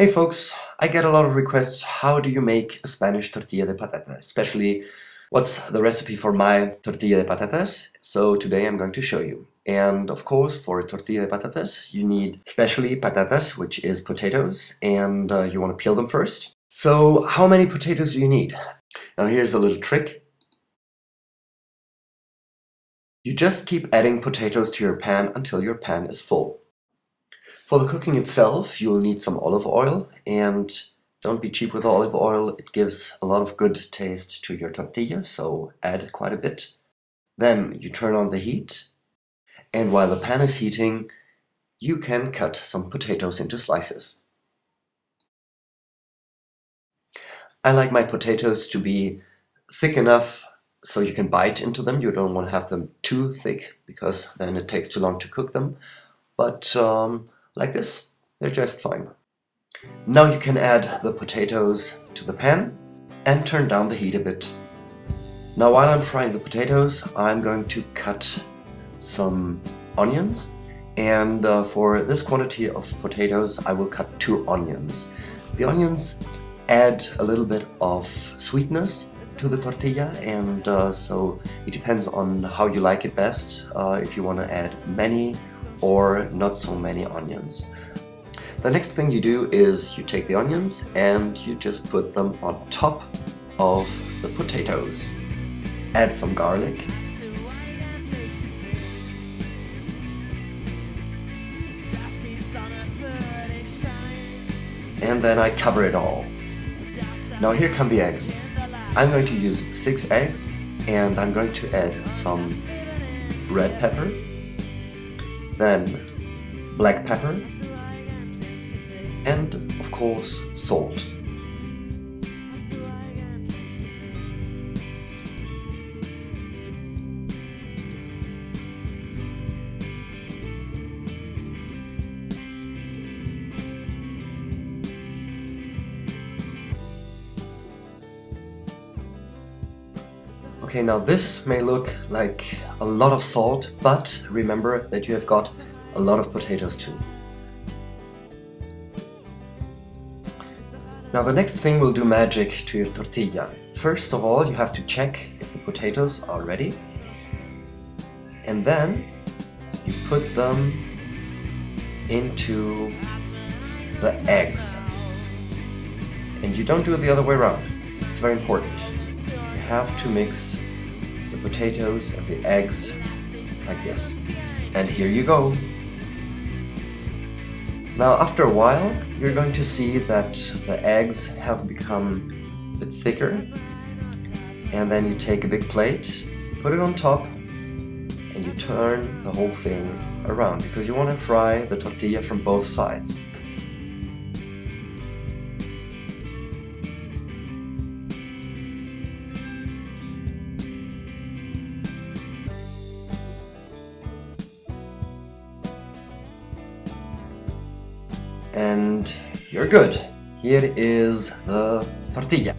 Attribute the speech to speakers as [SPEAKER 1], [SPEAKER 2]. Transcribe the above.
[SPEAKER 1] Hey folks, I get a lot of requests how do you make a Spanish tortilla de patata, especially what's the recipe for my tortilla de patatas. So today I'm going to show you. And of course for tortilla de patatas you need especially patatas, which is potatoes, and uh, you want to peel them first. So how many potatoes do you need? Now here's a little trick. You just keep adding potatoes to your pan until your pan is full. For the cooking itself, you will need some olive oil and don't be cheap with olive oil. It gives a lot of good taste to your tortilla, so add quite a bit. Then you turn on the heat and while the pan is heating, you can cut some potatoes into slices. I like my potatoes to be thick enough so you can bite into them. You don't want to have them too thick because then it takes too long to cook them. But um, like this. They're just fine. Now you can add the potatoes to the pan and turn down the heat a bit. Now while I'm frying the potatoes, I'm going to cut some onions and uh, for this quantity of potatoes I will cut two onions. The onions add a little bit of sweetness to the tortilla and uh, so it depends on how you like it best. Uh, if you want to add many or not so many onions. The next thing you do is you take the onions and you just put them on top of the potatoes. Add some garlic. And then I cover it all. Now here come the eggs. I'm going to use six eggs and I'm going to add some red pepper then black pepper, and of course salt. Okay, now this may look like a lot of salt, but remember that you have got a lot of potatoes too. Now the next thing will do magic to your tortilla. First of all, you have to check if the potatoes are ready. And then you put them into the eggs. And you don't do it the other way around. It's very important have to mix the potatoes and the eggs like this. And here you go. Now after a while, you're going to see that the eggs have become a bit thicker. And then you take a big plate, put it on top, and you turn the whole thing around because you want to fry the tortilla from both sides. And you're good. Here is the tortilla.